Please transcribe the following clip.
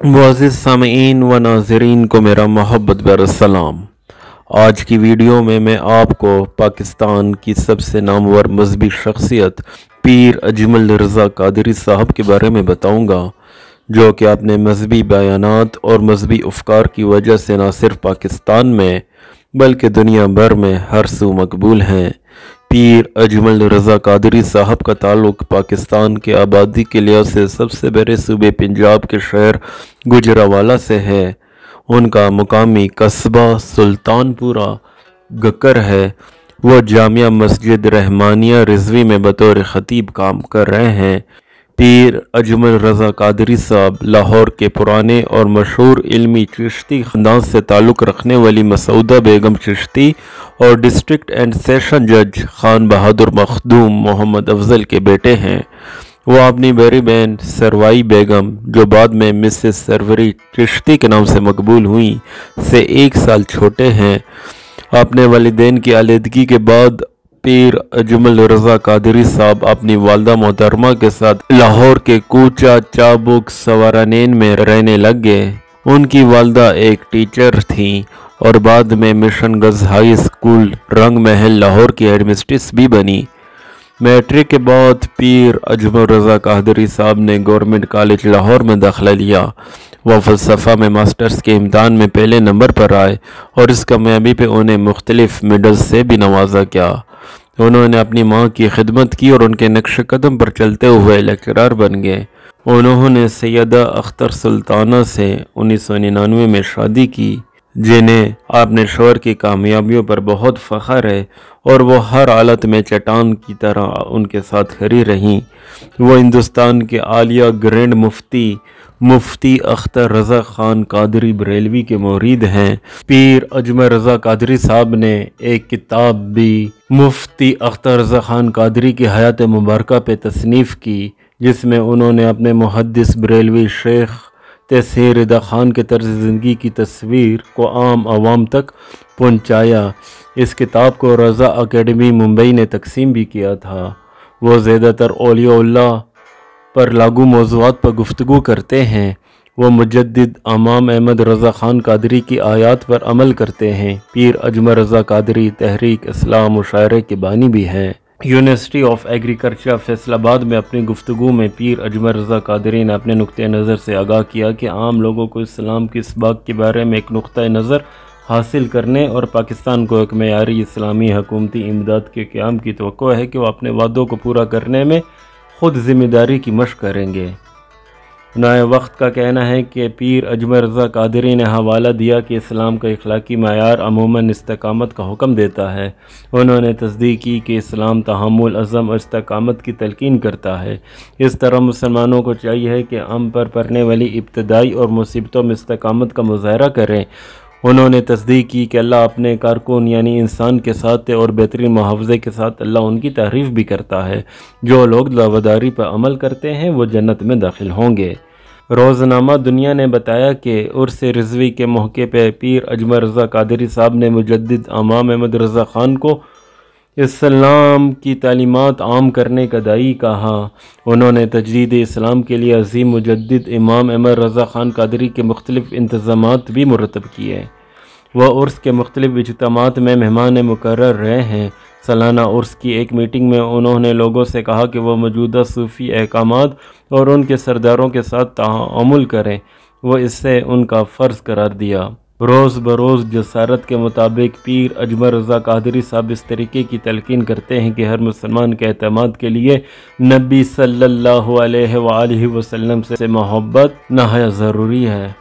Was सामीन व नाजरीन को मेरा मोहब्बत बरसलाम आज की वीडियो में मैं आपको पाकिस्तान की सबसे नामवर मजहबी शख्सियत पीर अजमल रज़ा कादरी साहब के बारे में बताऊँगा, जो कि अपने मजहबी बयान और मजहबी अफकार की वजह से न सिर्फ़ पाकिस्तान में, बल्कि दुनिया भर में हर सू मकबूल हैं। पीर अजमल रज़ा कादरी साहब का ताल्लुक़ पाकिस्तान के आबादी के लिहाज से सबसे बड़े सूबे पंजाब के शहर गुजरावाला से है। उनका मुकामी कस्बा सुल्तानपुरा गकर है। वो जामिया मस्जिद रहमानिया रिजवी में बतौर ख़तीब काम कर रहे हैं। पीर अजमल रज़ा कादरी साहब लाहौर के पुराने और मशहूर इल्मी चिश्ती ख़ानदान से ताल्लुक़ रखने वाली मसूदा बेगम चिश्ती और डिस्ट्रिक्ट एंड सेशन जज खान बहादुर मखदूम मोहम्मद अफजल के बेटे हैं। वो अपनी बड़ी बहन सरवाई बेगम, जो बाद में मिसेस सरवरी चिश्ती के नाम से मकबूल हुई, से एक साल छोटे हैं। अपने वालदेन की आलीदगी के बाद पीर अजमल रज़ा कादरी साहब अपनी वालदा मोहतरमा के साथ लाहौर के कूचा चाबुक सवारानैन में रहने लग गए। उनकी वालदा एक टीचर थी और बाद में मिशन गर्ल्स हाई स्कूल रंग महल लाहौर की हेडमिस्ट्रेस भी बनी। मैट्रिक के बाद पीर अजमल रज़ा कादरी साहब ने गवर्नमेंट कॉलेज लाहौर में दाखिला लिया। वह फ़लसफ़ा में मास्टर्स के इम्तहान में पहले नंबर पर आए और इस कामयाबी पे उन्हें मुख्तलिफ़ मेडल से भी नवाजा गया। उन्होंने अपनी माँ की खिदमत की और उनके नक्श कदम पर चलते हुए लेक्चरार बन गए। उन्होंने सैदा अख्तर सुल्ताना से उन्नीस सौ निन्यानवे में शादी की, जिन्हें अपने शोर की कामयाबियों पर बहुत फ़ख्र है और वो हर हालत में चट्टान की तरह उनके साथ खड़ी रहीं। वो हिंदुस्तान के आलिया ग्रैंड मुफ्ती मुफ्ती अख्तर रज़ा ख़ान कादरी बरेलवी के मुरीद हैं। पीर अजमर रज़ा कादरी साहब ने एक किताब भी मुफ्ती अख्तर रज़ा ख़ान कादरी की हयात मुबारक पे तसनीफ़ की, जिसमें उन्होंने अपने मुहदस बरेलवी शेख तसीर रदा ख़ान के तर्ज ज़िंदगी की तस्वीर को आम आवाम तक पहुँचाया। इस किताब को रज़ा अकेडमी मुंबई ने तकसीम भी किया था। वो ज़्यादातर ओलिया पर लागू मौजूद पर गुफ्तु करते हैं। वो मुजद अमाम अहमद रज़ा ख़ान कादरी की आयात पर अमल करते हैं। पीर अजमर रज़ा कादरी तहरीक इस्लाम मुशायरे के बानी भी हैं। यूनिवर्सिटी ऑफ़ एग्रीकल्चर फैसलाबाद में अपनी गुफ्तु में पीर अजमर रज़ा कादरी ने अपने नुक़ नज़र से आगाह किया कि आम लोगों को इस्लाम के इस बात के बारे में एक नुक़ नज़र हासिल करने और पाकिस्तान को एक मैारी इस्लामी हकूमती इमदाद के क़्याम की तो है कि वह अपने वादों को पूरा करने में ख़ुद ज़िम्मेदारी की मश करेंगे। नए वक्त का कहना है कि पीर अजमर रज़ा कादरी ने हवाला दिया कि इस्लाम का अखलाकी मैार अमूमन इस्तकामत का हुक्म देता है। उन्होंने तस्दीक की कि इस्लाम तहमुल अज़म और इस्तकामत की तलकिन करता है। इस तरह मुसलमानों को चाहिए कि अम पर पड़ने वाली इब्तदाई और मुसीबतों में इस्तकामत का मुजाहरा करें। उन्होंने तस्दीक की कि अल्लाह अपने कारकुन यानी इंसान के साथ और बेहतरीन मुआवजे के साथ अल्लाह उनकी तारीफ़ भी करता है। जो लोग दावादारी पर अमल करते हैं, वो जन्नत में दाखिल होंगे। रोज़नामा दुनिया ने बताया कि उर्स रिजवी के मौके पर पीर अजमर रज़ा कादरी साहब ने मुजद अमाम अहमद रज़ा ख़ान को इस्लाम की तालीमत आम करने का दाई कहा। उन्होंने तजदीद इस्लाम के लिए अजीम मुजद इमाम अमर रज़ा ख़ान कादरी के मुख्तलिफ़ इंतज़ाम भी मुरतब किए। वह उर्स के मुख्तलिफ़ इजतमात में मेहमान मुकर रहे हैं। सालाना उर्स की एक मीटिंग में उन्होंने लोगों से कहा कि वह मौजूदा सूफ़ी अहकाम और उनके सरदारों के साथ तमुल करें। वह इससे उनका फ़र्ज़ करार दिया। रोज़ बरोज़ जसारत के मुताबिक पीर अजमर रज़ा कादरी साहब इस तरीके की तलकिन करते हैं कि हर मुसलमान के अहतमाद के लिए नबी सल्लल्लाहु अलैहि वसल्लम से मोहब्बत नहाया ज़रूरी है।